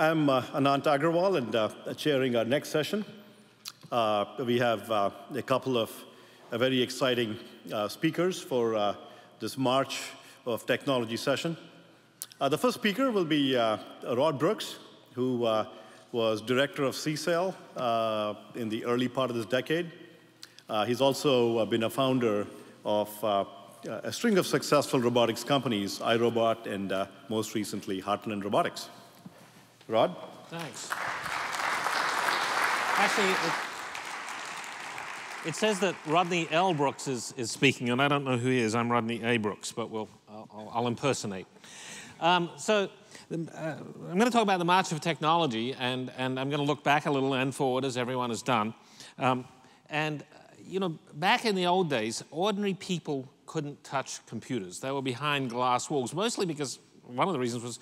Uh, I'm uh, Anant Agrawal and uh, chairing our next session. Uh, we have uh, a couple of uh, very exciting speakers for this March of Technology session. the first speaker will be Rod Brooks, who was director of CSAIL in the early part of this decade. he's also been a founder of a string of successful robotics companies, iRobot and most recently Heartland Robotics. Rod? Thanks. Actually, it, it, says that Rodney L. Brooks is, is speaking, and I don't know who he is. I'm Rodney A. Brooks, but we'll, I'll, I'll impersonate. Um, so uh, I'm going to talk about the march of technology, and, and I'm going to look back a little and forward, as everyone has done. Um, and, you know, back in the old days, ordinary people couldn't touch computers. They were behind glass walls, mostly because one of the reasons was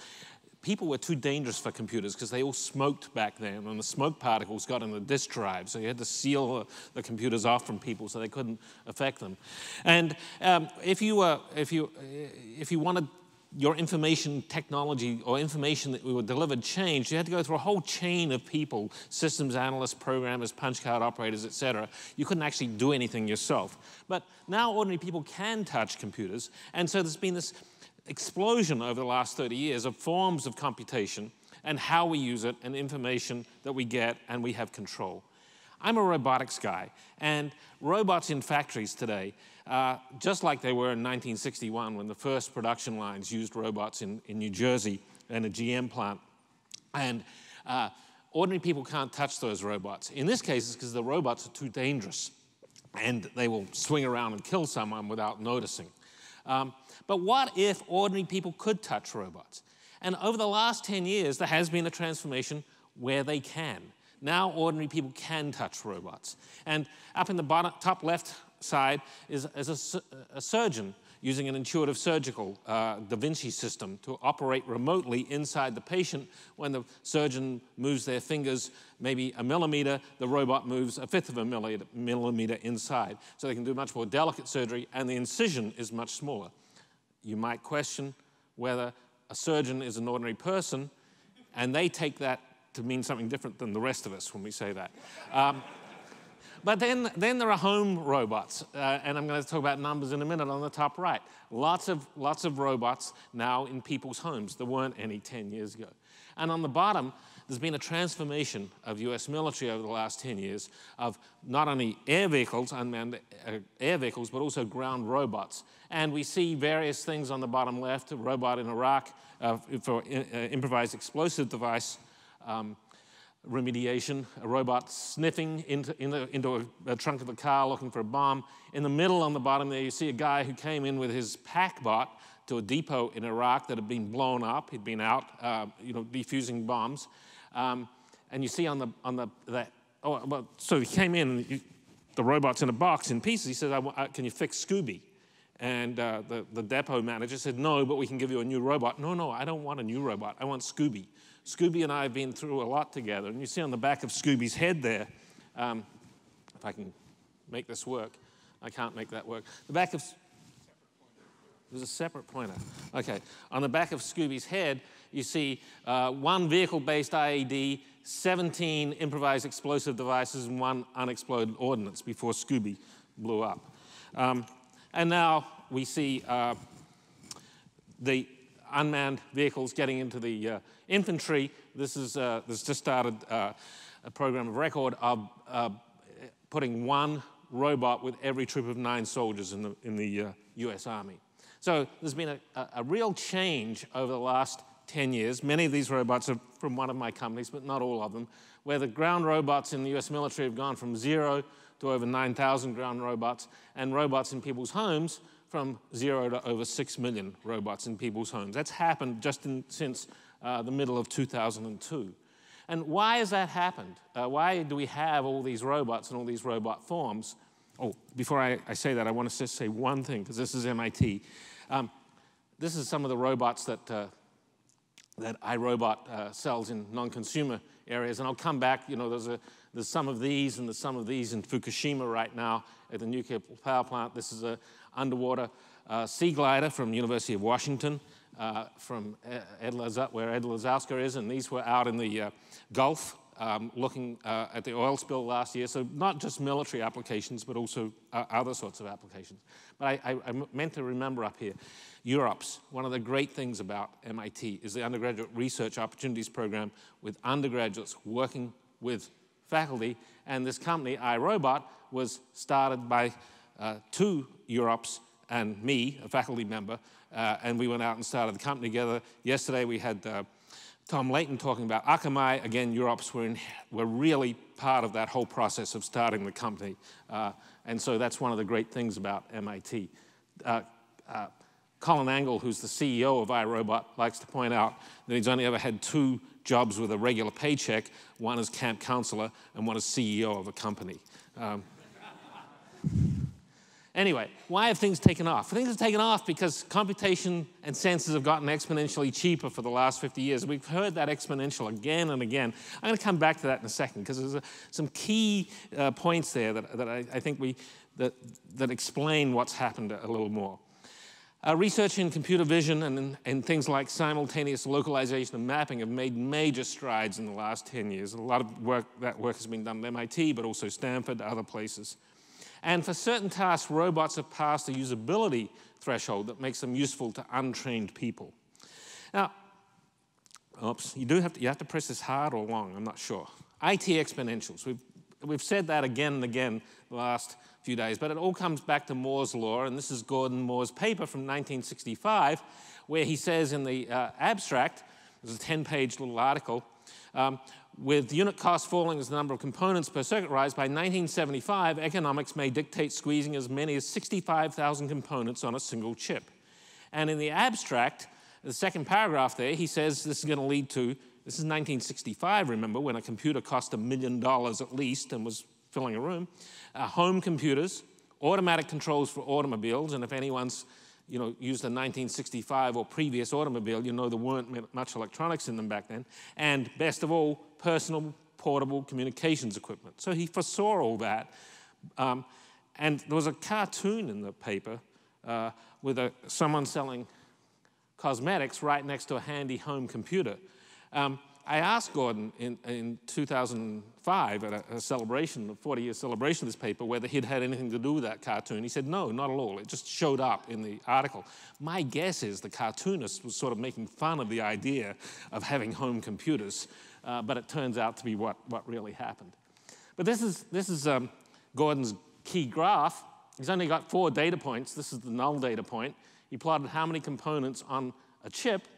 people were too dangerous for computers because they all smoked back then, and the smoke particles got in the disk drive, so you had to seal the computers off from people so they couldn't affect them. And um, if you if you, if you wanted your information technology or information that we were delivered changed, you had to go through a whole chain of people, systems analysts, programmers, punch card operators, etc. You couldn't actually do anything yourself. But now ordinary people can touch computers, and so there's been this explosion over the last 30 years of forms of computation and how we use it and information that we get and we have control. I'm a robotics guy, and robots in factories today, uh, just like they were in 1961 when the first production lines used robots in, in New Jersey in a GM plant, and uh, ordinary people can't touch those robots. In this case, it's because the robots are too dangerous, and they will swing around and kill someone without noticing. Um, but what if ordinary people could touch robots? And over the last 10 years, there has been a transformation where they can. Now, ordinary people can touch robots. And up in the bottom, top left side is, is a, a surgeon using an intuitive surgical uh, Da Vinci system to operate remotely inside the patient. When the surgeon moves their fingers maybe a millimeter, the robot moves a fifth of a millimeter inside. So they can do much more delicate surgery, and the incision is much smaller you might question whether a surgeon is an ordinary person, and they take that to mean something different than the rest of us when we say that. Um, but then, then there are home robots, uh, and I'm going to talk about numbers in a minute on the top right. Lots of, lots of robots now in people's homes. There weren't any 10 years ago. And on the bottom, there's been a transformation of US military over the last 10 years of not only air vehicles, unmanned uh, air vehicles, but also ground robots. And we see various things on the bottom left, a robot in Iraq uh, for uh, improvised explosive device um, remediation, a robot sniffing into, in the, into a, a, trunk of a car looking for a bomb. In the middle on the bottom there, you see a guy who came in with his PackBot to a depot in Iraq that had been blown up. He'd been out, uh, you know, defusing bombs. Um, and you see on the, on the, that, oh, well, so he came in, you, the robot's in a box in pieces. He I, I, can you fix Scooby? And uh, the, the depot manager said, no, but we can give you a new robot. No, no, I don't want a new robot. I want Scooby. Scooby and I have been through a lot together. And you see on the back of Scooby's head there, um, if I can make this work, I can't make that work. The back of, there's a separate pointer. Okay, on the back of Scooby's head, you see uh, one vehicle-based IED, 17 improvised explosive devices, and one unexploded ordnance before Scooby blew up. Um, and now we see uh, the unmanned vehicles getting into the uh, infantry. This is uh, this just started uh, a program of record of uh, putting one robot with every troop of nine soldiers in the, in the US Army. So there's been a, a, real change over the last 10 years. Many of these robots are from one of my companies, but not all of them, where the ground robots in the US military have gone from zero to over 9,000 ground robots, and robots in people's homes from zero to over 6 million robots in people's homes. That's happened just in, since uh, the middle of 2002. And why has that happened? Uh, why do we have all these robots and all these robot forms? Oh, before I, I say that, I want to just say one thing, because this is MIT. Um, this is some of the robots that uh, that iRobot uh, sells in non-consumer areas. And I'll come back, you know, there's, a, there's some of these and there's some of these in Fukushima right now at the nuclear power plant. This is an underwater uh, sea glider from University of Washington. Uh, from Ed Laza- where Ed Lazowska is, and these were out in the uh, Gulf um, looking uh, at the oil spill last year. So not just military applications, but also uh, other sorts of applications. But I, I, I meant to remember up here, UROPs, one of the great things about MIT is the undergraduate research opportunities program with undergraduates working with faculty. And this company, iRobot, was started by uh, two UROPs and me, a faculty member, and we went out and started the company together. Yesterday we had uh, Tom Leighton talking about Akamai. Again, UROPS were, in, were really part of that whole process of starting the company. Uh, and so that's one of the great things about MIT. Uh, uh, Colin Angle, who's the CEO of iRobot, likes to point out that he's only ever had two jobs with a regular paycheck. One as camp counselor and one as CEO of a company. Um, Anyway, why have things taken off? Things have taken off because computation and sensors have gotten exponentially cheaper for the last 50 years. We've heard that exponential again and again. I'm going to come back to that in a second because there's a, some key uh, points there that, that I, I, think we, that, that explain what's happened a little more. Uh, research in computer vision and, and things like simultaneous localization and mapping have made major strides in the last 10 years. A lot of work, that work has been done at MIT, but also Stanford, other places. And for certain tasks, robots have passed a usability threshold that makes them useful to untrained people. Now, oops, you do have to, you have to press this hard or long, I'm not sure. IT exponentials, we've, we've said that again and again the last few days, but it all comes back to Moore's law, and this is Gordon Moore's paper from 1965, where he says in the uh, abstract, there's a 10-page little article, um, with unit cost falling as the number of components per circuit rise, by 1975, economics may dictate squeezing as many as 65,000 components on a single chip. And in the abstract, the second paragraph there, he says this is going to lead to, this is 1965, remember, when a computer cost a million dollars at least and was filling a room, uh, home computers, automatic controls for automobiles, and if anyone's you know, used a 1965 or previous automobile, you know there weren't much electronics in them back then, and best of all, personal portable communications equipment. So he foresaw all that. Um, and there was a cartoon in the paper uh, with a, someone selling cosmetics right next to a handy home computer. Um, I asked Gordon in, in 2005 at a, a celebration, a 40 year celebration of this paper, whether he'd had anything to do with that cartoon. He said, no, not at all. It just showed up in the article. My guess is the cartoonist was sort of making fun of the idea of having home computers, uh, but it turns out to be what, what really happened. But this is, this is um, Gordon's key graph. He's only got four data points. This is the null data point. He plotted how many components on a chip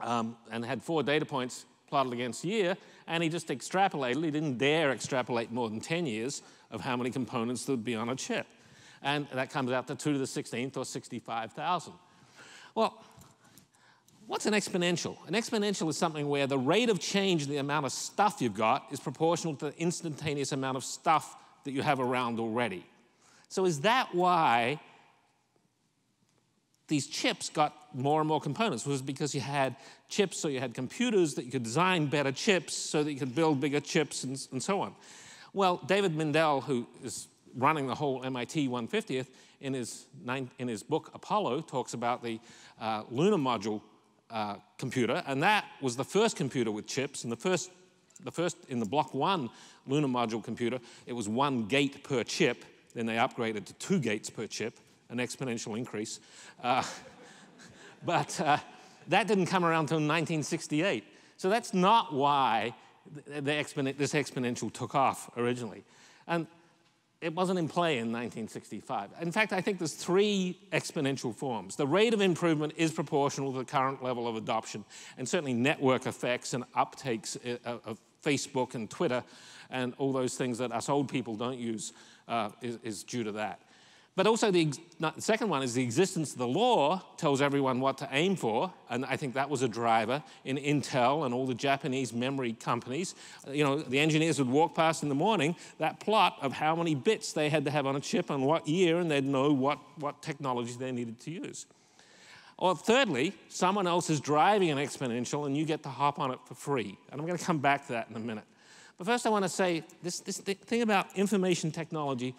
um, and had four data points plotted against year, and he just extrapolated. He didn't dare extrapolate more than 10 years of how many components there would be on a chip. And that comes out to 2 to the 16th or 65,000. Well, what's an exponential? An exponential is something where the rate of change in the amount of stuff you've got is proportional to the instantaneous amount of stuff that you have around already. So is that why these chips got more and more components was because you had chips, so you had computers that you could design better chips so that you could build bigger chips and, and so on. Well, David Mindell, who is running the whole MIT 150th, in his, in his book Apollo, talks about the uh, lunar module uh, computer, and that was the first computer with chips, and the first, the first in the Block 1 lunar module computer, it was one gate per chip, then they upgraded to two gates per chip, an exponential increase. Uh, but uh, that didn't come around until 1968. So that's not why this exponential took off originally. And it wasn't in play in 1965. In fact, I think there's three exponential forms. The rate of improvement is proportional to the current level of adoption, and certainly network effects and uptakes uh, of Facebook and Twitter and all those things that us old people don't use uh, is, is due to that. But also, the, the, second one is the existence of the law tells everyone what to aim for, and I think that was a driver in Intel and all the Japanese memory companies. You know, the engineers would walk past in the morning that plot of how many bits they had to have on a chip and what year, and they'd know what, what technology they needed to use. Or thirdly, someone else is driving an exponential and you get to hop on it for free. And I'm going to come back to that in a minute. But first, I want to say this, this thing about information technology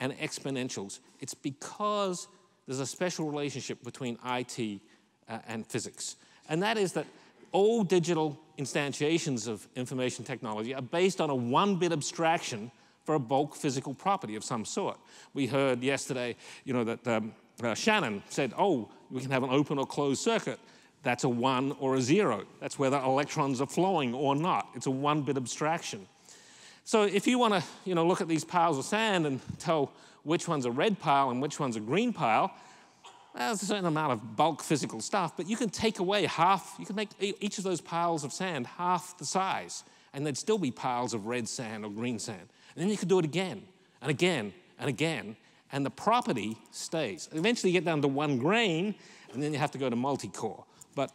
and exponentials. It's because there's a special relationship between IT uh, and physics. And that is that all digital instantiations of information technology are based on a one-bit abstraction for a bulk physical property of some sort. We heard yesterday, you know, that um, uh, Shannon said, oh, we can have an open or closed circuit. That's a one or a zero. That's whether electrons are flowing or not. It's a one-bit abstraction. So if you want to, you know, look at these piles of sand and tell which one's a red pile and which one's a green pile, there's a certain amount of bulk physical stuff, but you can take away half, you can make each of those piles of sand half the size, and there'd still be piles of red sand or green sand. And then you could do it again and again and again, and the property stays. Eventually you get down to one grain, and then you have to go to multi-core. But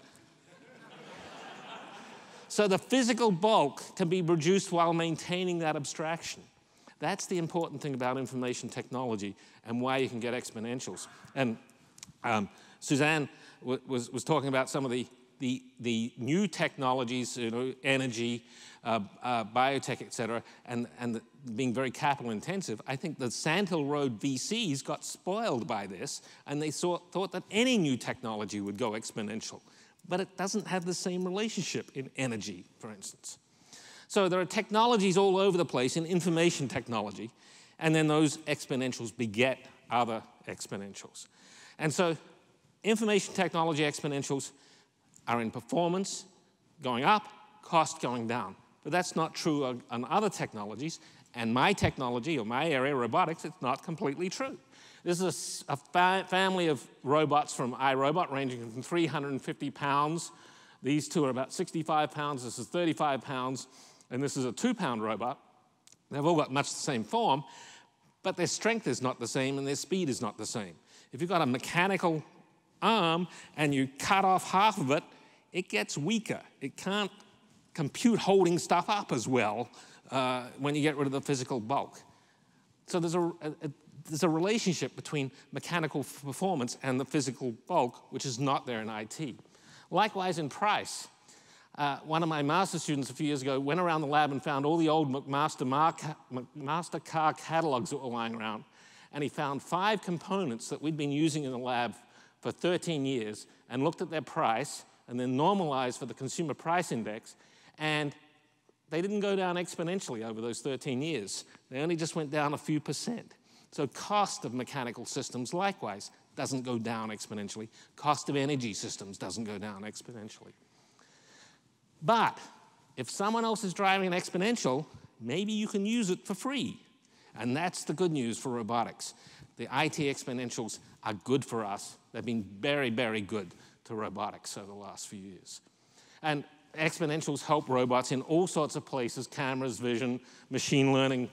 so the physical bulk can be reduced while maintaining that abstraction. That's the important thing about information technology and why you can get exponentials. And um, Suzanne was, was talking about some of the, the, the new technologies, you know, energy, uh, uh, biotech, et cetera, and, and the, being very capital intensive. I think the Sand Hill Road VCs got spoiled by this, and they saw, thought that any new technology would go exponential. But it doesn't have the same relationship in energy, for instance. So there are technologies all over the place in information technology, and then those exponentials beget other exponentials. And so information technology exponentials are in performance going up, cost going down. But that's not true on other technologies. And my technology, or my area, robotics, it's not completely true. This is a, fa family of robots from iRobot ranging from 350 pounds. These two are about 65 pounds. This is 35 pounds and this is a two pound robot, they've all got much the same form, but their strength is not the same and their speed is not the same. If you've got a mechanical arm and you cut off half of it, it gets weaker. It can't compute holding stuff up as well uh, when you get rid of the physical bulk. So there's a, a, a, there's a relationship between mechanical performance and the physical bulk, which is not there in IT. Likewise in price. Uh, one of my master students a few years ago went around the lab and found all the old McMaster, McMaster-Carr catalogs that were lying around. And he found five components that we'd been using in the lab for 13 years and looked at their price and then normalized for the consumer price index. And they didn't go down exponentially over those 13 years. They only just went down a few percent. So cost of mechanical systems, likewise, doesn't go down exponentially. Cost of energy systems doesn't go down exponentially. But if someone else is driving an exponential, maybe you can use it for free. And that's the good news for robotics. The IT exponentials are good for us. They've been very, very good to robotics over the last few years. And exponentials help robots in all sorts of places, cameras, vision, machine learning,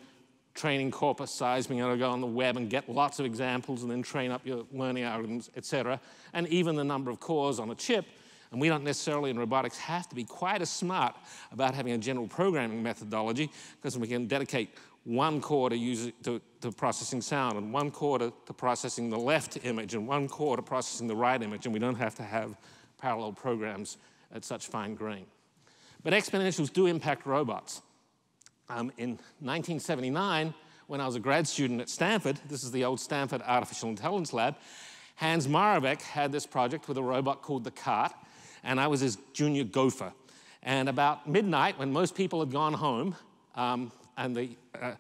training corpus size, being able to go on the web and get lots of examples and then train up your learning algorithms, et cetera, and even the number of cores on a chip and we don't necessarily in robotics have to be quite as smart about having a general programming methodology because we can dedicate one core to, use, to, to processing sound and one core to, to processing the left image and one core to processing the right image, and we don't have to have parallel programs at such fine grain. But exponentials do impact robots. Um, in 1979, when I was a grad student at Stanford, this is the old Stanford Artificial Intelligence Lab, Hans Moravec had this project with a robot called the Cart, and I was his junior gopher. And about midnight, when most people had gone home um, and the uh,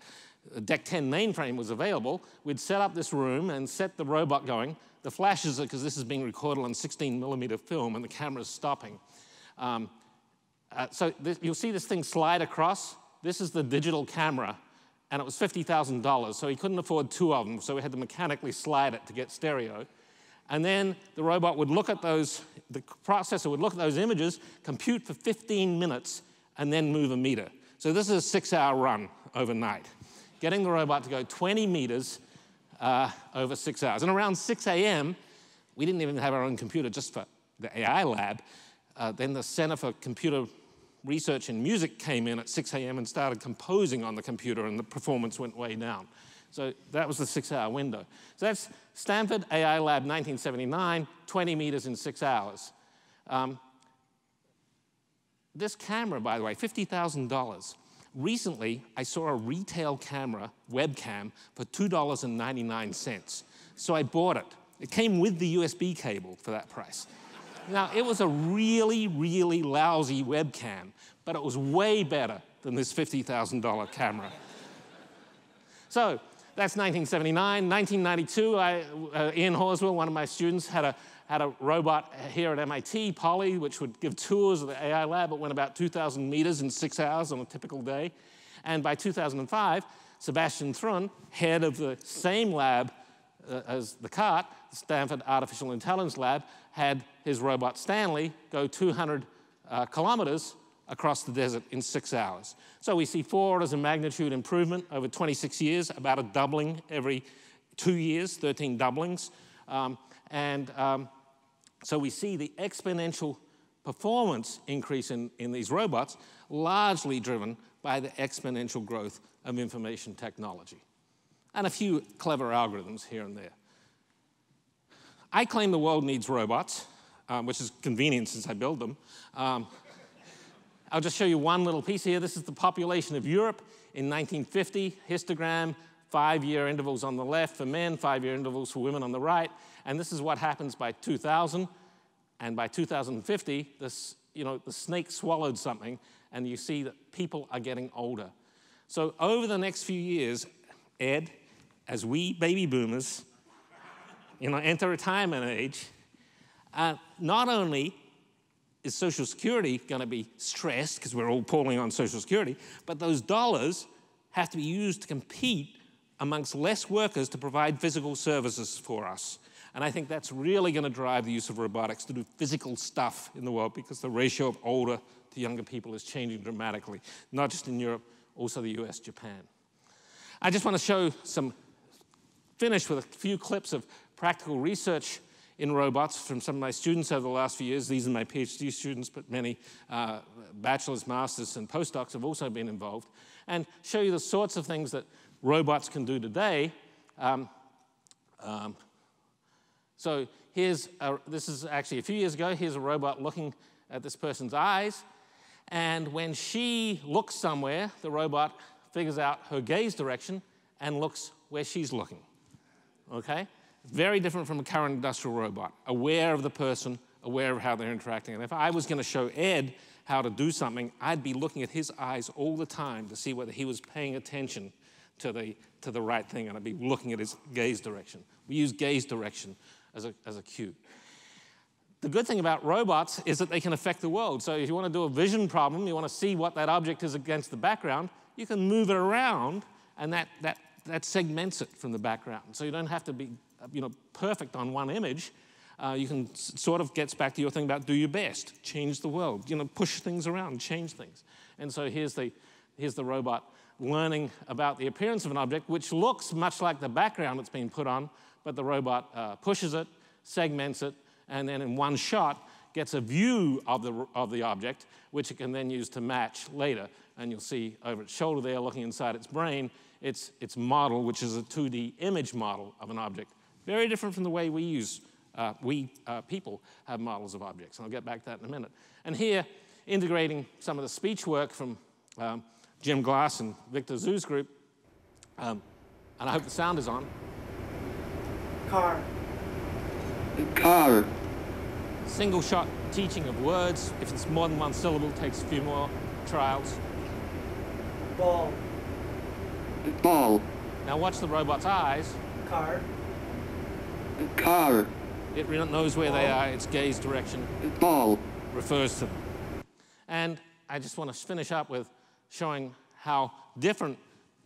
DEC 10 mainframe was available, we'd set up this room and set the robot going. The flashes are because this is being recorded on 16 millimeter film and the camera's stopping. Um, uh, so you'll see this thing slide across. This is the digital camera, and it was $50,000, so he couldn't afford two of them, so we had to mechanically slide it to get stereo. And then the robot would look at those, the processor would look at those images, compute for 15 minutes, and then move a meter. So this is a six hour run overnight. Getting the robot to go 20 meters uh, over six hours. And around 6 a.m., we didn't even have our own computer just for the AI lab. Uh, then the Center for Computer Research and Music came in at 6 a.m. and started composing on the computer, and the performance went way down. So that was the six hour window. So that's Stanford AI Lab 1979, 20 meters in six hours. Um, this camera, by the way, $50,000. Recently, I saw a retail camera, webcam, for $2.99. So I bought it. It came with the USB cable for that price. Now, it was a really, really lousy webcam, but it was way better than this $50,000 camera. so that's 1979. 1992, I, uh, Ian Horswill, one of my students, had a, had a robot here at MIT, Polly, which would give tours of the AI lab. It went about 2,000 meters in six hours on a typical day. And by 2005, Sebastian Thrun, head of the same lab uh, as the CART, the Stanford Artificial Intelligence Lab, had his robot Stanley go 200 uh, kilometers across the desert in six hours. So we see four orders of magnitude improvement over 26 years, about a doubling every two years, 13 doublings. Um, and um, so we see the exponential performance increase in, in these robots, largely driven by the exponential growth of information technology. And a few clever algorithms here and there. I claim the world needs robots, um, which is convenient since I build them. Um, I'll just show you one little piece here. This is the population of Europe in 1950, histogram, five-year intervals on the left for men, five-year intervals for women on the right. And this is what happens by 2000. And by 2050, this, you know, the snake swallowed something, and you see that people are getting older. So over the next few years, Ed, as we baby boomers, you know, enter retirement age, uh, not only is Social Security going to be stressed because we're all pulling on Social Security, but those dollars have to be used to compete amongst less workers to provide physical services for us. And I think that's really going to drive the use of robotics to do physical stuff in the world because the ratio of older to younger people is changing dramatically, not just in Europe, also the US, Japan. I just want to show some, finish with a few clips of practical research in robots from some of my students over the last few years. These are my PhD students, but many uh, bachelor's, master's, and postdocs have also been involved, and show you the sorts of things that robots can do today. Um, um, so here's, a, this is actually a few years ago, here's a robot looking at this person's eyes, and when she looks somewhere, the robot figures out her gaze direction and looks where she's looking, okay? Very different from a current industrial robot, aware of the person, aware of how they're interacting. And if I was going to show Ed how to do something, I'd be looking at his eyes all the time to see whether he was paying attention to the, to the right thing, and I'd be looking at his gaze direction. We use gaze direction as a, as a cue. The good thing about robots is that they can affect the world. So if you want to do a vision problem, you want to see what that object is against the background, you can move it around, and that, that, that segments it from the background. So you don't have to be you know, perfect on one image, uh, you can sort of gets back to your thing about do your best, change the world, you know, push things around, change things. And so here's the, here's the robot learning about the appearance of an object, which looks much like the background it's been put on, but the robot uh, pushes it, segments it, and then in one shot gets a view of the, of the object, which it can then use to match later. And you'll see over its shoulder there, looking inside its brain, its, its model, which is a 2D image model of an object very different from the way we use, uh, we uh, people have models of objects. And I'll get back to that in a minute. And here, integrating some of the speech work from um, Jim Glass and Victor Zue's group, um, and I hope the sound is on. Car. Car. Single shot teaching of words. If it's more than one syllable, takes a few more trials. Ball. Ball. Now watch the robot's eyes. Car. Car. It knows where they are, its gaze direction Ball. refers to them. And I just want to finish up with showing how different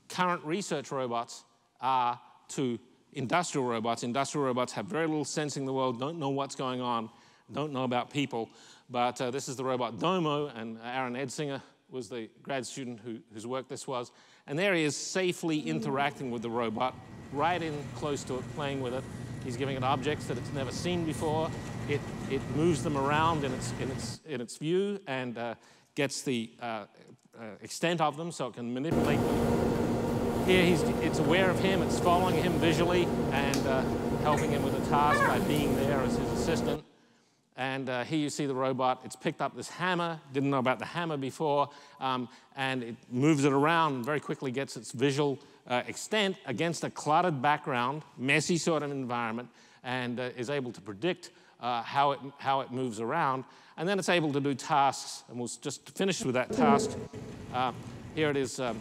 current research robots are to industrial robots. Industrial robots have very little sensing the world, don't know what's going on, don't know about people. But uh, this is the robot Domo, and Aaron Edsinger was the grad student who, whose work this was. And there he is safely interacting with the robot, right in close to it, playing with it. He's giving it objects that it's never seen before. It, it moves them around in its, in its, in its view and uh, gets the uh, uh, extent of them so it can manipulate them. Here, he's, it's aware of him, it's following him visually and uh, helping him with a task by being there as his assistant. And uh, here you see the robot. It's picked up this hammer, didn't know about the hammer before, um, and it moves it around and very quickly gets its visual uh, extent against a cluttered background, messy sort of environment, and uh, is able to predict uh, how, it, how it moves around, and then it's able to do tasks. And we'll just finish with that task. Uh, here it is um,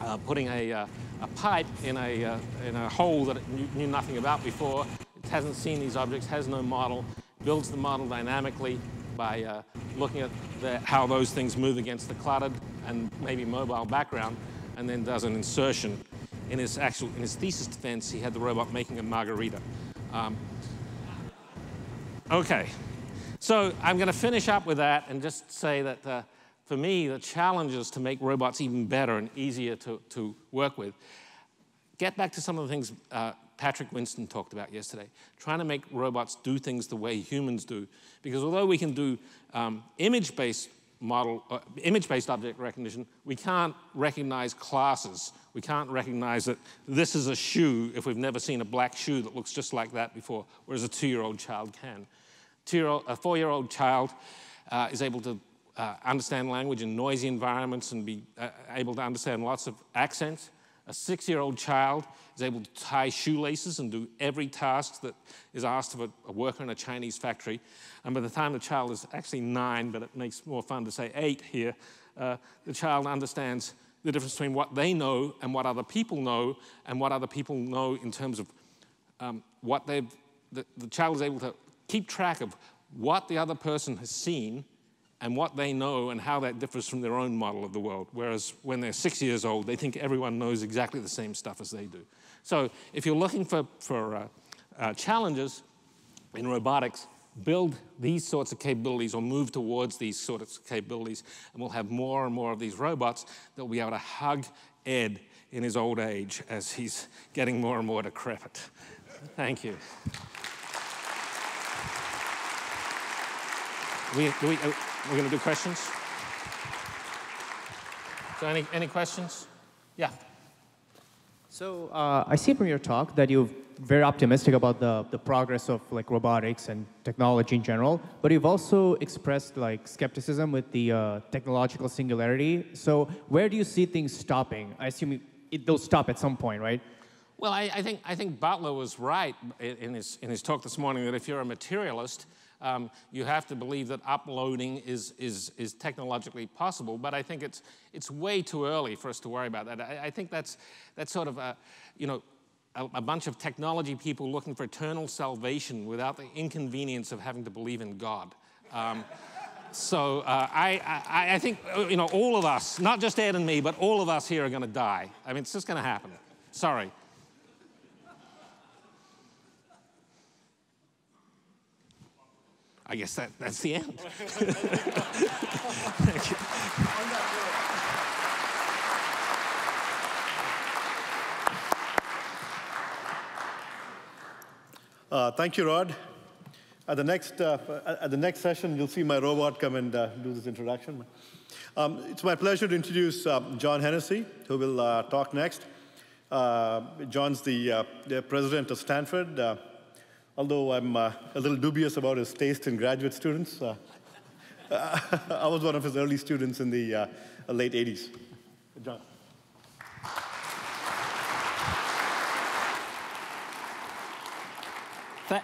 uh, putting a, a pipe in a, in a hole that it knew, knew nothing about before. It hasn't seen these objects, has no model, builds the model dynamically by uh, looking at the, how those things move against the cluttered and maybe mobile background, and then does an insertion. In his actual, in his thesis defense, he had the robot making a margarita. Um, okay, so I'm going to finish up with that and just say that uh, for me, the challenge is to make robots even better and easier to, to work with. Get back to some of the things uh, Patrick Winston talked about yesterday, trying to make robots do things the way humans do. Because although we can do um, image-based model, uh, image-based object recognition, we can't recognize classes. We can't recognize that this is a shoe if we've never seen a black shoe that looks just like that before, whereas a two-year-old child can. Two-year-old, a four-year-old child uh, is able to uh, understand language in noisy environments and be uh, able to understand lots of accents. A six-year-old child is able to tie shoelaces and do every task that is asked of a, a, worker in a Chinese factory. And by the time the child is actually nine, but it makes more fun to say eight here, uh, the child understands the difference between what they know and what other people know, and what other people know in terms of um, what they've, the, the child is able to keep track of what the other person has seen and what they know and how that differs from their own model of the world. Whereas when they're six years old, they think everyone knows exactly the same stuff as they do. So if you're looking for, for uh, uh, challenges in robotics, build these sorts of capabilities or move towards these sorts of capabilities, and we'll have more and more of these robots that will be able to hug Ed in his old age as he's getting more and more decrepit. Thank you. We, we, uh, we're going to do questions. So, any, any questions? Yeah. So, uh, I see from your talk that you're very optimistic about the, the progress of like robotics and technology in general, but you've also expressed like skepticism with the uh, technological singularity. So, where do you see things stopping? I assume it, they'll stop at some point, right? Well, I, I, think, I think Butler was right in his, in his talk this morning that if you're a materialist, um, you have to believe that uploading is, is, is technologically possible, but I think it's, it's way too early for us to worry about that. I, I think that's, that's sort of a, you know, a, a, bunch of technology people looking for eternal salvation without the inconvenience of having to believe in God. Um, so uh, I, I, I, think, you know, all of us, not just Ed and me, but all of us here are going to die. I mean, it's just going to happen. Sorry. I guess that, that's the end. Thank you. Uh, thank you, Rod. At the next, uh, at the next session, you'll see my robot come and uh, do this introduction. Um, it's my pleasure to introduce uh, John Hennessy, who will uh, talk next. Uh, John's the, the, president of Stanford although I'm uh, a little dubious about his taste in graduate students. Uh, I was one of his early students in the uh, late 80s. John. Th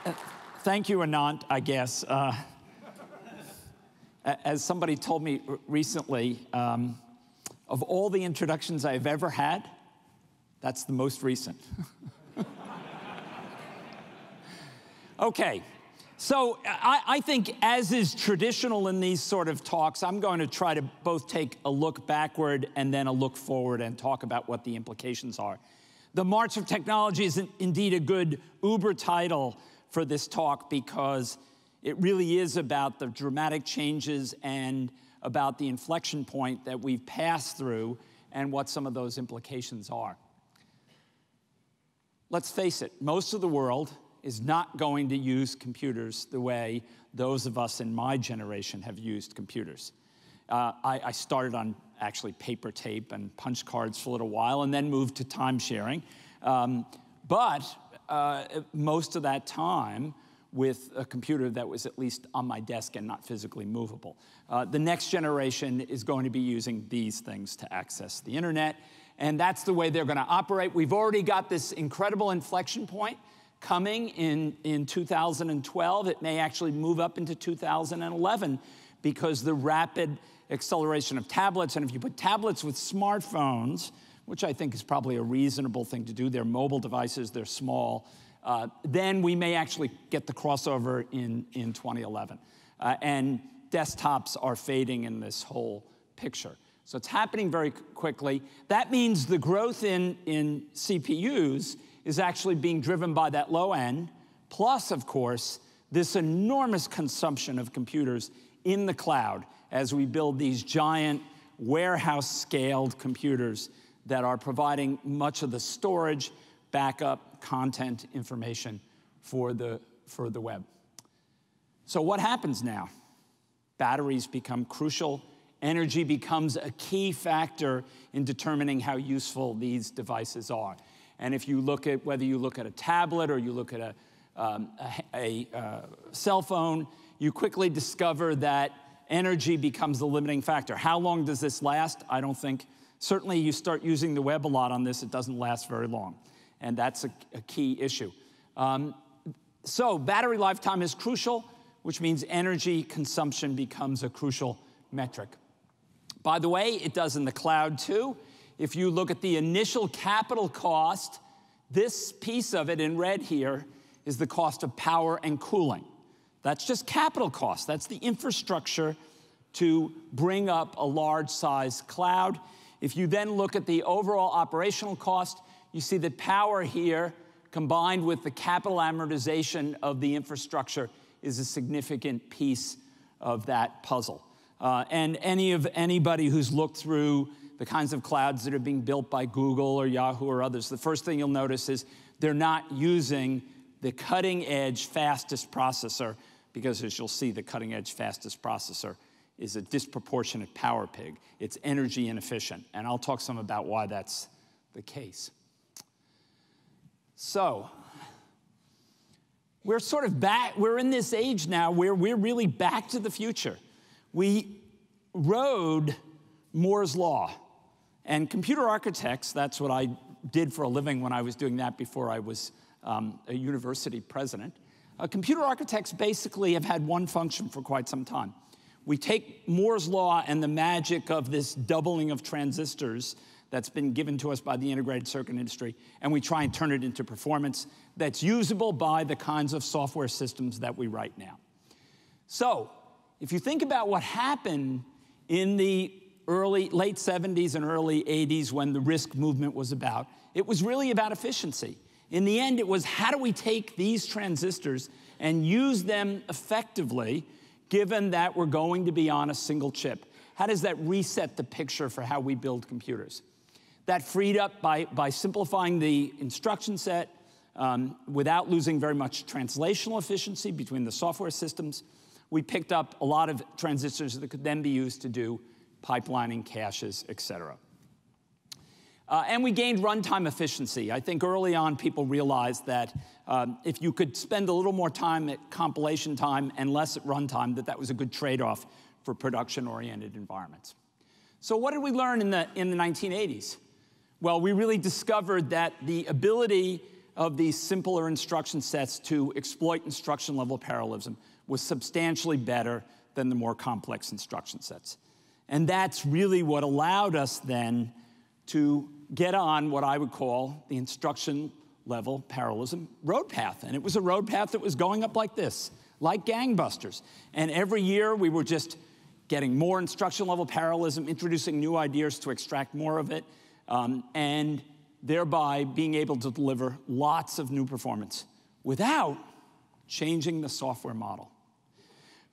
thank you, Anant, I guess. Uh, as somebody told me recently, um, of all the introductions I've ever had, that's the most recent. Okay, so uh, I, I, think, as is traditional in these sort of talks, I'm going to try to both take a look backward and then a look forward and talk about what the implications are. The March of Technology is indeed a good Uber title for this talk because it really is about the dramatic changes and about the inflection point that we've passed through and what some of those implications are. Let's face it, most of the world is not going to use computers the way those of us in my generation have used computers. Uh, I, I, started on actually paper tape and punch cards for a little while and then moved to time sharing. Um, but uh, most of that time with a computer that was at least on my desk and not physically movable. Uh, the next generation is going to be using these things to access the internet, and that's the way they're going to operate. We've already got this incredible inflection point coming in, in 2012. It may actually move up into 2011 because the rapid acceleration of tablets, and if you put tablets with smartphones, which I think is probably a reasonable thing to do, they're mobile devices, they're small, uh, then we may actually get the crossover in, in 2011. Uh, and desktops are fading in this whole picture. So it's happening very quickly. That means the growth in, in CPUs is actually being driven by that low end, plus, of course, this enormous consumption of computers in the cloud as we build these giant warehouse scaled computers that are providing much of the storage, backup, content, information for the, for the web. So, what happens now? Batteries become crucial. Energy becomes a key factor in determining how useful these devices are. And if you look at whether you look at a tablet or you look at a, um, a, a uh, cell phone, you quickly discover that energy becomes the limiting factor. How long does this last? I don't think. Certainly, you start using the web a lot on this, it doesn't last very long. And that's a, a key issue. Um, so, battery lifetime is crucial, which means energy consumption becomes a crucial metric. By the way, it does in the cloud too. If you look at the initial capital cost, this piece of it in red here is the cost of power and cooling. That's just capital cost. That's the infrastructure to bring up a large size cloud. If you then look at the overall operational cost, you see that power here, combined with the capital amortization of the infrastructure, is a significant piece of that puzzle. Uh, and any of anybody who's looked through the kinds of clouds that are being built by Google or Yahoo or others, the first thing you'll notice is they're not using the cutting edge fastest processor because as you'll see, the cutting edge fastest processor is a disproportionate power pig. It's energy inefficient. And I'll talk some about why that's the case. So, we're sort of back, we're in this age now where we're really back to the future. We rode Moore's Law. And computer architects, that's what I did for a living when I was doing that before I was um, a university president. Uh, computer architects basically have had one function for quite some time. We take Moore's Law and the magic of this doubling of transistors that's been given to us by the integrated circuit industry, and we try and turn it into performance that's usable by the kinds of software systems that we write now. So, if you think about what happened in the early, late 70s and early 80s when the RISC movement was about, it was really about efficiency. In the end, it was how do we take these transistors and use them effectively, given that we're going to be on a single chip? How does that reset the picture for how we build computers? That freed up by, by simplifying the instruction set um, without losing very much translational efficiency between the software systems. We picked up a lot of transistors that could then be used to do pipelining, caches, et cetera. Uh, and we gained runtime efficiency. I think early on people realized that um, if you could spend a little more time at compilation time and less at runtime, that that was a good trade-off for production-oriented environments. So what did we learn in the, in the 1980s? Well, we really discovered that the ability of these simpler instruction sets to exploit instruction level parallelism was substantially better than the more complex instruction sets. And that's really what allowed us then to get on what I would call the instruction level parallelism road path. And it was a road path that was going up like this, like gangbusters. And every year we were just getting more instruction level parallelism, introducing new ideas to extract more of it um, and thereby being able to deliver lots of new performance without changing the software model.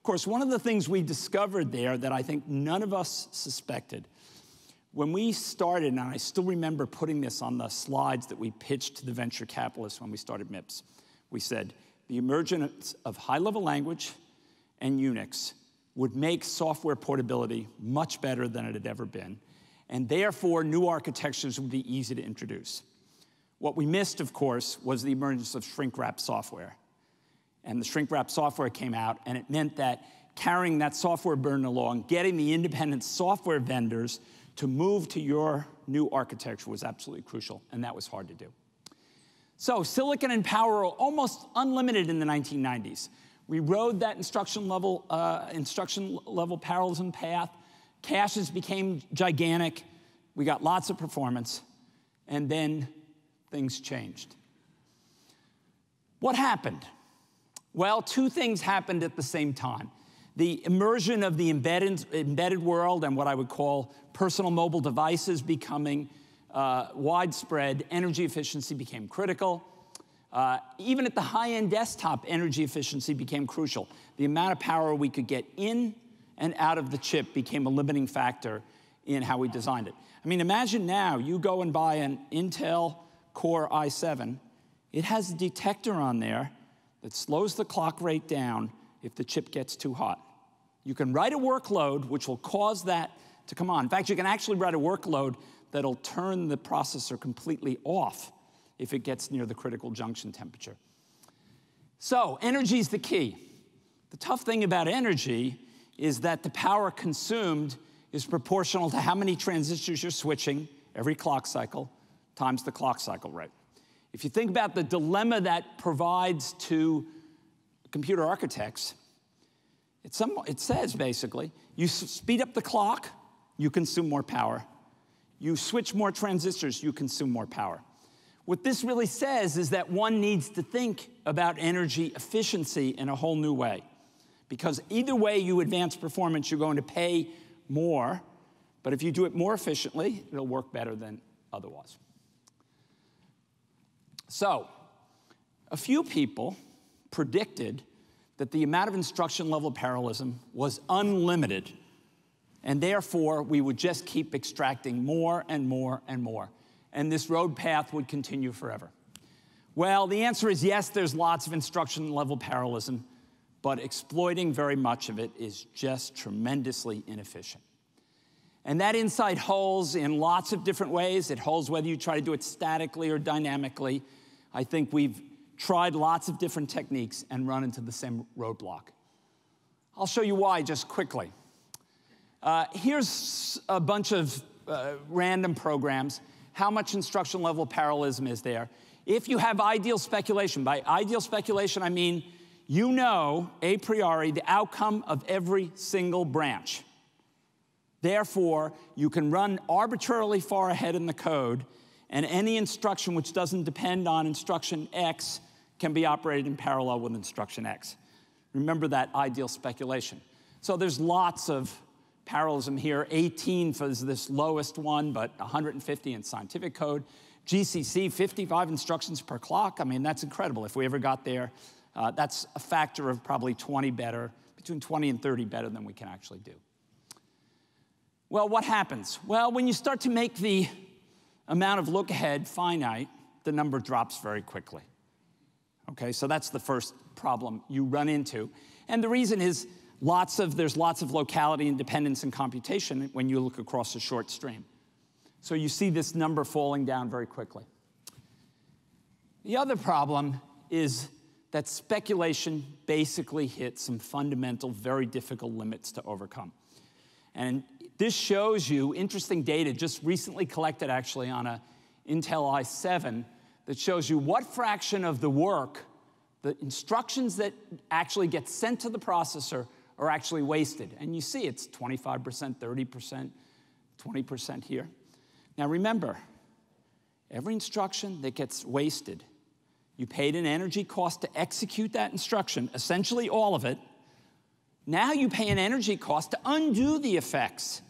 Of course, one of the things we discovered there that I think none of us suspected when we started, and I still remember putting this on the slides that we pitched to the venture capitalists when we started MIPS, we said the emergence of high level language and Unix would make software portability much better than it had ever been and therefore new architectures would be easy to introduce. What we missed, of course, was the emergence of shrink wrap software. And the shrink wrap software came out, and it meant that carrying that software burden along, getting the independent software vendors to move to your new architecture was absolutely crucial, and that was hard to do. So silicon and power were almost unlimited in the 1990s. We rode that instruction level, uh, instruction level parallelism path. Caches became gigantic. We got lots of performance. And then things changed. What happened? Well, two things happened at the same time. The immersion of the embedded, embedded world and what I would call personal mobile devices becoming uh, widespread, energy efficiency became critical. Uh, even at the high end desktop, energy efficiency became crucial. The amount of power we could get in and out of the chip became a limiting factor in how we designed it. I mean, imagine now you go and buy an Intel Core i7, it has a detector on there that slows the clock rate down if the chip gets too hot. You can write a workload which will cause that to come on. In fact, you can actually write a workload that'll turn the processor completely off if it gets near the critical junction temperature. So, energy is the key. The tough thing about energy is that the power consumed is proportional to how many transistors you're switching every clock cycle times the clock cycle rate. If you think about the dilemma that provides to computer architects, it, some, it says basically, you speed up the clock, you consume more power. You switch more transistors, you consume more power. What this really says is that one needs to think about energy efficiency in a whole new way. Because either way you advance performance, you're going to pay more, but if you do it more efficiently, it'll work better than otherwise. So, a few people predicted that the amount of instruction level parallelism was unlimited, and therefore we would just keep extracting more and more and more, and this road path would continue forever. Well, the answer is yes, there's lots of instruction level parallelism, but exploiting very much of it is just tremendously inefficient. And that insight holds in lots of different ways. It holds whether you try to do it statically or dynamically. I think we've tried lots of different techniques and run into the same roadblock. I'll show you why just quickly. Uh, here's a bunch of uh, random programs. How much instruction level parallelism is there? If you have ideal speculation, by ideal speculation, I mean you know a priori the outcome of every single branch. Therefore, you can run arbitrarily far ahead in the code, and any instruction which doesn't depend on instruction X can be operated in parallel with instruction X. Remember that ideal speculation. So there's lots of parallelism here. 18 for this lowest one, but 150 in scientific code. GCC, 55 instructions per clock. I mean, that's incredible. If we ever got there, uh, that's a factor of probably 20 better, between 20 and 30 better than we can actually do. Well, what happens? Well, when you start to make the amount of look ahead finite, the number drops very quickly. Okay, so that's the first problem you run into. And the reason is lots of, there's lots of locality independence and computation when you look across a short stream. So you see this number falling down very quickly. The other problem is that speculation basically hits some fundamental, very difficult limits to overcome. And this shows you interesting data just recently collected actually on a Intel i7 that shows you what fraction of the work, the instructions that actually get sent to the processor are actually wasted. And you see it's 25%, 30%, 20% here. Now remember, every instruction that gets wasted, you paid an energy cost to execute that instruction, essentially all of it, now you pay an energy cost to undo the effects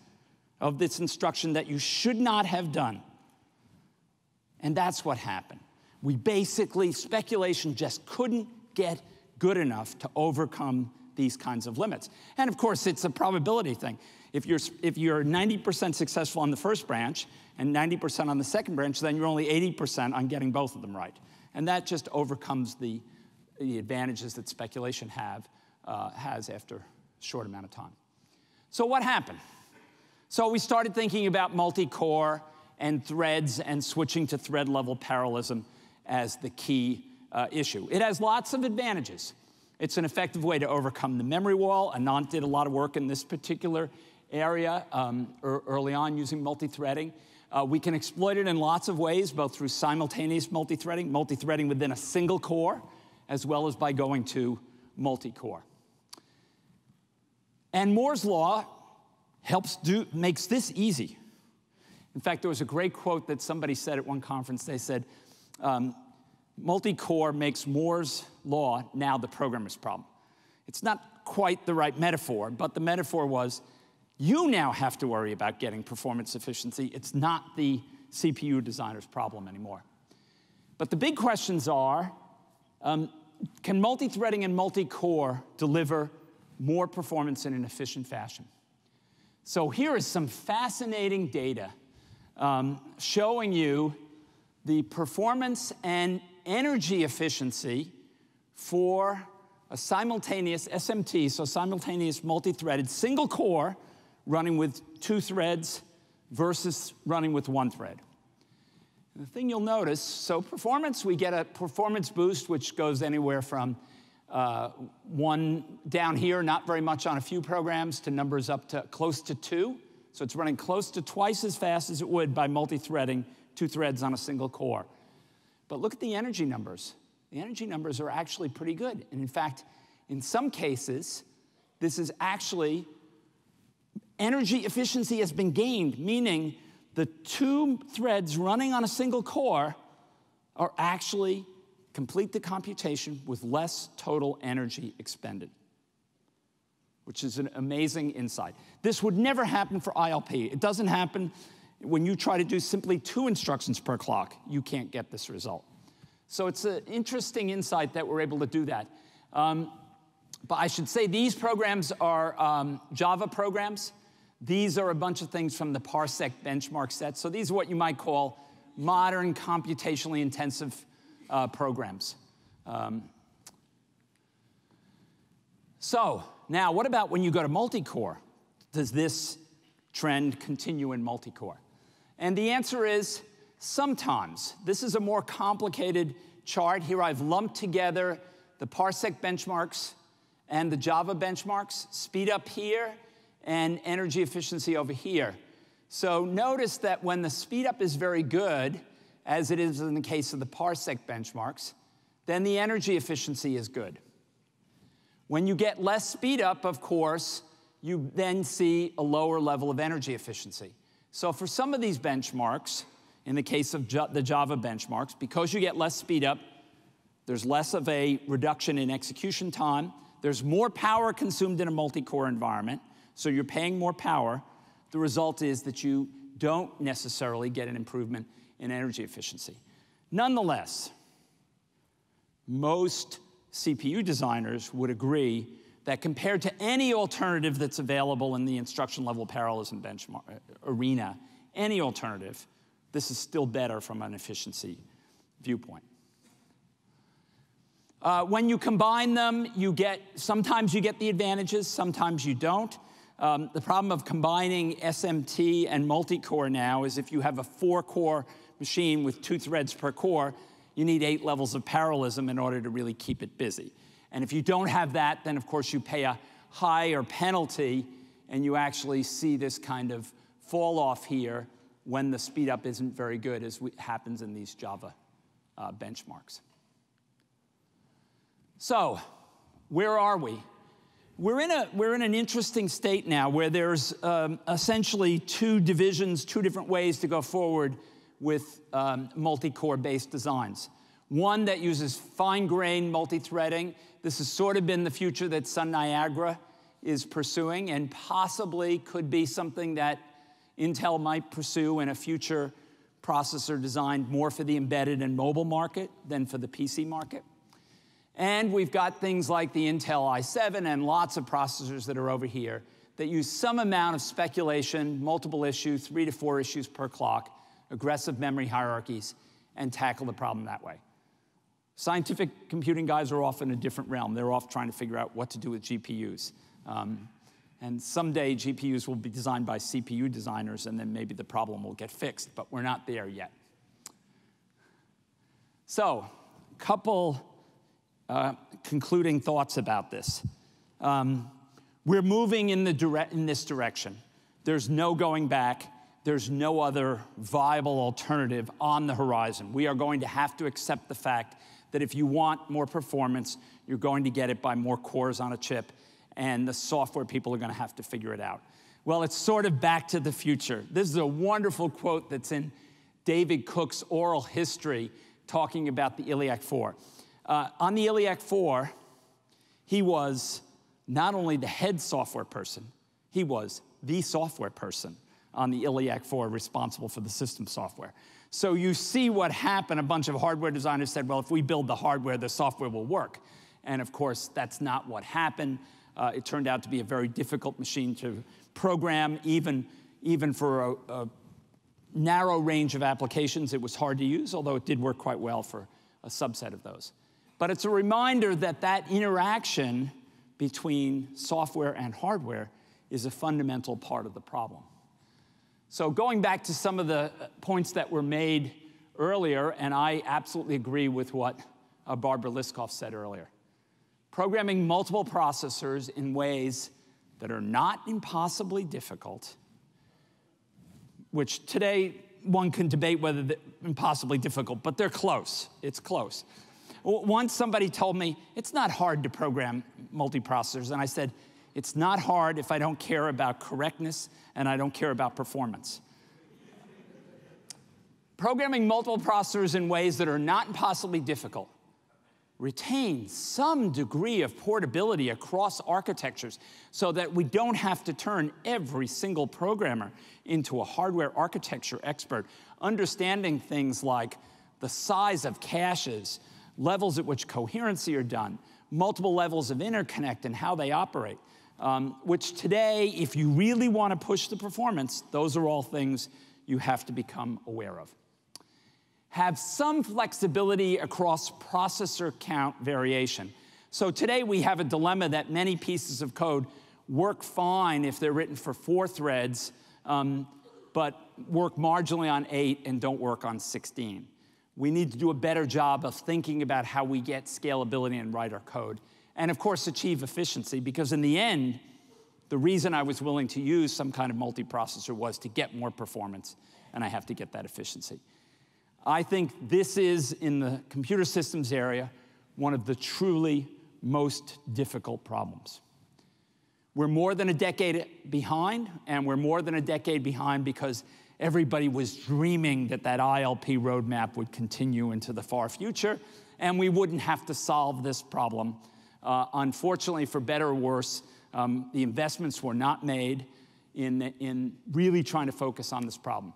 of this instruction that you should not have done. And that's what happened. We basically, speculation just couldn't get good enough to overcome these kinds of limits. And of course, it's a probability thing. If you're, if you're 90% successful on the first branch and 90% on the second branch, then you're only 80% on getting both of them right. And that just overcomes the, the advantages that speculation have uh, has after a short amount of time. So, what happened? So, we started thinking about multi core and threads and switching to thread level parallelism as the key uh, issue. It has lots of advantages. It's an effective way to overcome the memory wall. Anant did a lot of work in this particular area um, early on using multi threading. Uh, we can exploit it in lots of ways, both through simultaneous multi-threading, multi-threading within a single core, as well as by going to multi-core. And Moore's law helps do, makes this easy. In fact, there was a great quote that somebody said at one conference. They said, um, multi-core makes Moore's law now the programmer's problem. It's not quite the right metaphor, but the metaphor was you now have to worry about getting performance efficiency. It's not the CPU designer's problem anymore. But the big questions are, um, can multi-threading and multi-core deliver more performance in an efficient fashion? So here is some fascinating data um, showing you the performance and energy efficiency for a simultaneous SMT, so simultaneous multi-threaded single core running with two threads versus running with one thread. And the thing you'll notice, so performance, we get a performance boost which goes anywhere from uh, one down here, not very much on a few programs, to numbers up to close to two. So it's running close to twice as fast as it would by multi-threading two threads on a single core. But look at the energy numbers. The energy numbers are actually pretty good. And in fact, in some cases, this is actually energy efficiency has been gained, meaning the two threads running on a single core are actually complete the computation with less total energy expended, which is an amazing insight. This would never happen for ILP. It doesn't happen when you try to do simply two instructions per clock, you can't get this result. So it's an interesting insight that we're able to do that. Um, but I should say these programs are um, Java programs. These are a bunch of things from the Parsec benchmark set. So these are what you might call modern computationally intensive uh, programs. Um, so now what about when you go to multi-core? Does this trend continue in multi-core? And the answer is sometimes. This is a more complicated chart. Here I've lumped together the Parsec benchmarks and the Java benchmarks, speed up here and energy efficiency over here. So notice that when the speed up is very good, as it is in the case of the Parsec benchmarks, then the energy efficiency is good. When you get less speed up, of course, you then see a lower level of energy efficiency. So for some of these benchmarks, in the case of the Java benchmarks, because you get less speed up, there's less of a reduction in execution time, there's more power consumed in a multi-core environment, so you're paying more power. The result is that you don't necessarily get an improvement in energy efficiency. Nonetheless, most CPU designers would agree that compared to any alternative that's available in the instruction level parallelism benchmark uh, arena, any alternative, this is still better from an efficiency viewpoint. Uh, when you combine them, you get, sometimes you get the advantages, sometimes you don't. Um, the problem of combining SMT and multi-core now is if you have a four-core machine with two threads per core, you need eight levels of parallelism in order to really keep it busy. And if you don't have that, then of course you pay a higher penalty and you actually see this kind of fall off here when the speed up isn't very good as happens in these Java uh, benchmarks. So, where are we? We're in, a, we're in an interesting state now where there's um, essentially two divisions, two different ways to go forward with um, multi-core based designs. One that uses fine-grained multi-threading this has sort of been the future that Sun Niagara is pursuing and possibly could be something that Intel might pursue in a future processor designed more for the embedded and mobile market than for the PC market. And we've got things like the Intel i7 and lots of processors that are over here that use some amount of speculation, multiple issues, three to four issues per clock, aggressive memory hierarchies, and tackle the problem that way. Scientific computing guys are off in a different realm. They're off trying to figure out what to do with GPUs. Um, and someday GPUs will be designed by CPU designers, and then maybe the problem will get fixed, but we're not there yet. So, couple uh, concluding thoughts about this. Um, we're moving in, the dire- in this direction. There's no going back. There's no other viable alternative on the horizon. We are going to have to accept the fact that if you want more performance, you're going to get it by more cores on a chip, and the software people are going to have to figure it out. Well, it's sort of back to the future. This is a wonderful quote that's in David Kuck's oral history talking about the ILLIAC 4. Uh, on the ILLIAC 4, he was not only the head software person, he was the software person on the ILLIAC 4 responsible for the system software. So you see what happened. A bunch of hardware designers said, well, if we build the hardware, the software will work. And of course, that's not what happened. Uh, it turned out to be a very difficult machine to program, even, even for a, a narrow range of applications. It was hard to use, although it did work quite well for a subset of those. But it's a reminder that that interaction between software and hardware is a fundamental part of the problem. So, going back to some of the points that were made earlier, and I absolutely agree with what uh, Barbara Liskov said earlier. Programming multiple processors in ways that are not impossibly difficult, which today one can debate whether they're impossibly difficult, but they're close. It's close. Once somebody told me, it's not hard to program multiprocessors, and I said, it's not hard if I don't care about correctness and I don't care about performance. Programming multiple processors in ways that are not impossibly difficult retains some degree of portability across architectures so that we don't have to turn every single programmer into a hardware architecture expert, understanding things like the size of caches, levels at which coherency are done, multiple levels of interconnect and how they operate um, which today, if you really want to push the performance, those are all things you have to become aware of. Have some flexibility across processor count variation. So today we have a dilemma that many pieces of code work fine if they're written for four threads, um, but work marginally on eight and don't work on 16. We need to do a better job of thinking about how we get scalability and write our code and of course achieve efficiency because in the end, the reason I was willing to use some kind of multiprocessor was to get more performance, and I have to get that efficiency. I think this is, in the computer systems area, one of the truly most difficult problems. We're more than a decade behind, and we're more than a decade behind because everybody was dreaming that that ILP roadmap would continue into the far future, and we wouldn't have to solve this problem uh, unfortunately, for better or worse, um, the investments were not made in, in really trying to focus on this problem.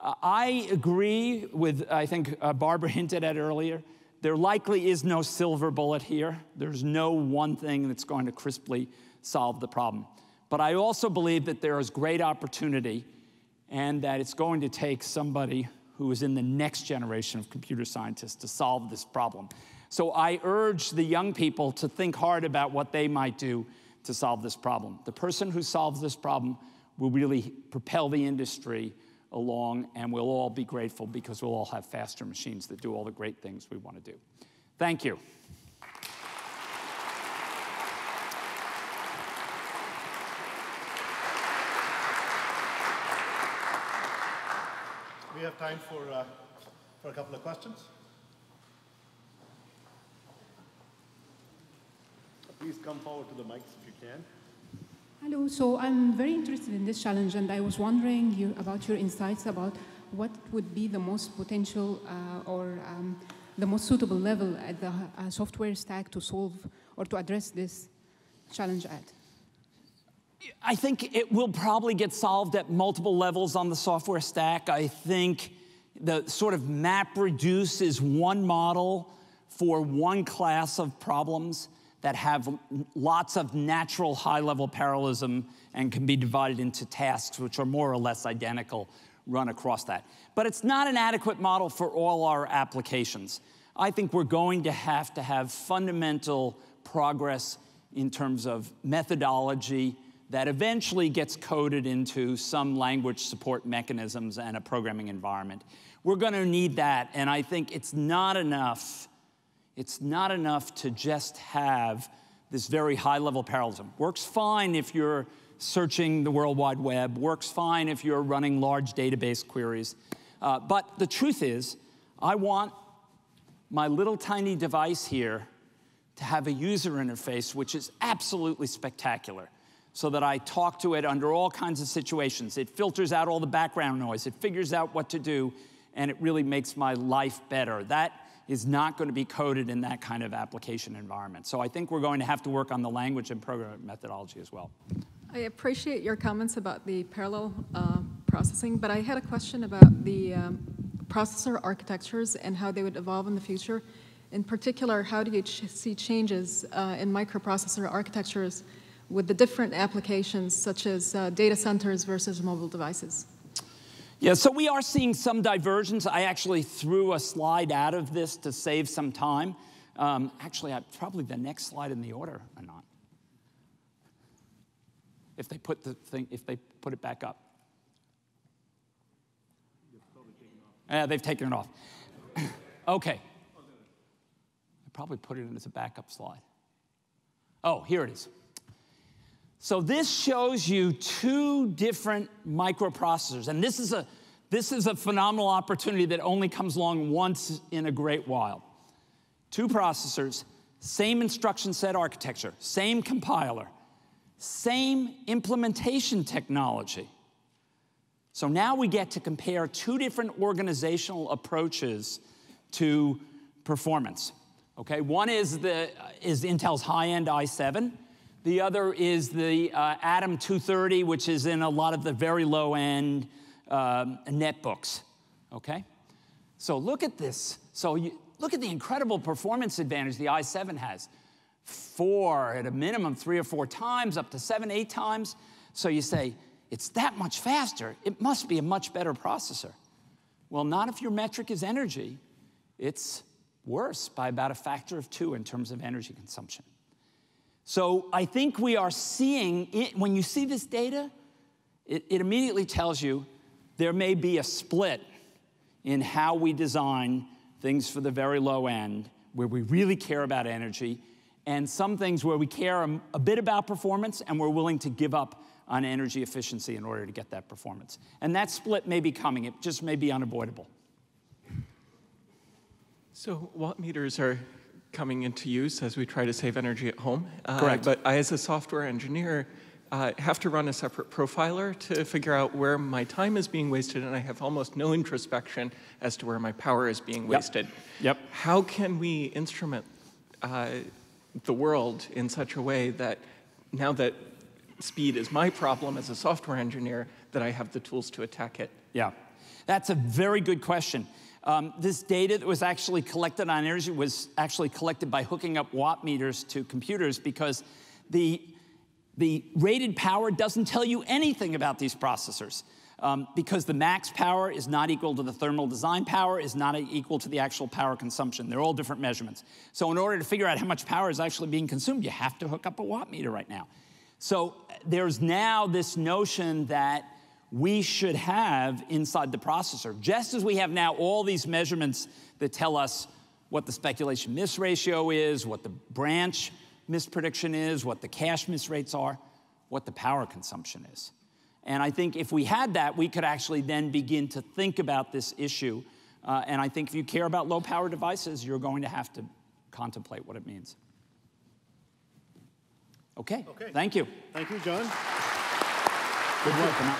Uh, I agree with, I think uh, Barbara hinted at earlier, there likely is no silver bullet here. There's no one thing that's going to crisply solve the problem. But I also believe that there is great opportunity and that it's going to take somebody who is in the next generation of computer scientists to solve this problem. So I urge the young people to think hard about what they might do to solve this problem. The person who solves this problem will really propel the industry along, and we'll all be grateful because we'll all have faster machines that do all the great things we want to do. Thank you. We have time for, uh, for a couple of questions. Please come forward to the mics if you can. Hello, so I'm very interested in this challenge and I was wondering you, about your insights about what would be the most potential uh, or um, the most suitable level at the uh, software stack to solve or to address this challenge at? I think it will probably get solved at multiple levels on the software stack. I think the sort of map reduce is one model for one class of problems that have lots of natural high level parallelism and can be divided into tasks which are more or less identical run across that. But it's not an adequate model for all our applications. I think we're going to have to have fundamental progress in terms of methodology that eventually gets coded into some language support mechanisms and a programming environment. We're going to need that, and I think it's not enough it's not enough to just have this very high level parallelism. Works fine if you're searching the World Wide Web, works fine if you're running large database queries. Uh, but the truth is, I want my little tiny device here to have a user interface which is absolutely spectacular so that I talk to it under all kinds of situations. It filters out all the background noise, it figures out what to do, and it really makes my life better. That is not going to be coded in that kind of application environment. So I think we're going to have to work on the language and program methodology as well. I appreciate your comments about the parallel uh, processing, but I had a question about the um, processor architectures and how they would evolve in the future. In particular, how do you ch see changes uh, in microprocessor architectures with the different applications, such as uh, data centers versus mobile devices? Yeah, so we are seeing some diversions. I actually threw a slide out of this to save some time. Um, actually, I, probably the next slide in the order or not. If they put the thing, if they put it back up. Yeah, they've taken it off. okay. I probably put it in as a backup slide. Oh, here it is. So this shows you two different microprocessors. And this is a, this is a phenomenal opportunity that only comes along once in a great while. Two processors, same instruction set architecture, same compiler, same implementation technology. So now we get to compare two different organizational approaches to performance. Okay, one is, the, is Intel's high-end i7, the other is the uh, Atom 230, which is in a lot of the very low end um, netbooks. Okay? So look at this. So you, look at the incredible performance advantage the i7 has. Four, at a minimum, three or four times, up to seven, eight times. So you say, it's that much faster. It must be a much better processor. Well, not if your metric is energy. It's worse by about a factor of two in terms of energy consumption. So I think we are seeing, it, when you see this data, it, it immediately tells you there may be a split in how we design things for the very low end, where we really care about energy, and some things where we care a, a bit about performance and we're willing to give up on energy efficiency in order to get that performance. And that split may be coming, it just may be unavoidable. So watt meters are coming into use as we try to save energy at home. Uh, Correct. But I, as a software engineer, uh, have to run a separate profiler to figure out where my time is being wasted, and I have almost no introspection as to where my power is being wasted. Yep. How can we instrument uh, the world in such a way that now that speed is my problem as a software engineer, that I have the tools to attack it? Yeah, that's a very good question. Um, this data that was actually collected on energy was actually collected by hooking up watt meters to computers because the, the rated power doesn't tell you anything about these processors. Um, because the max power is not equal to the thermal design power, is not equal to the actual power consumption. They're all different measurements. So in order to figure out how much power is actually being consumed, you have to hook up a watt meter right now. So there's now this notion that we should have inside the processor. Just as we have now all these measurements that tell us what the speculation miss ratio is, what the branch misprediction is, what the cache miss rates are, what the power consumption is. And I think if we had that, we could actually then begin to think about this issue. Uh, and I think if you care about low power devices, you're going to have to contemplate what it means. Okay. okay. Thank you. Thank you, John. Good work.